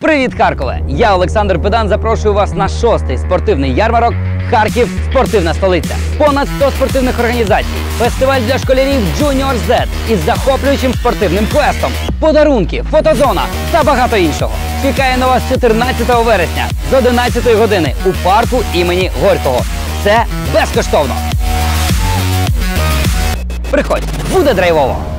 Привіт, Харкове! Я Олександр Педан. Запрошую вас на шостий спортивний ярмарок Харків спортивна столиця. Понад 100 спортивних організацій, фестиваль для школярів Junior Z із захоплюючим спортивним квестом, подарунки, фотозона та багато іншого. Чекає на вас 14 вересня з 11 години у парку імені Горького. Це безкоштовно. Приходь, буде драйвово!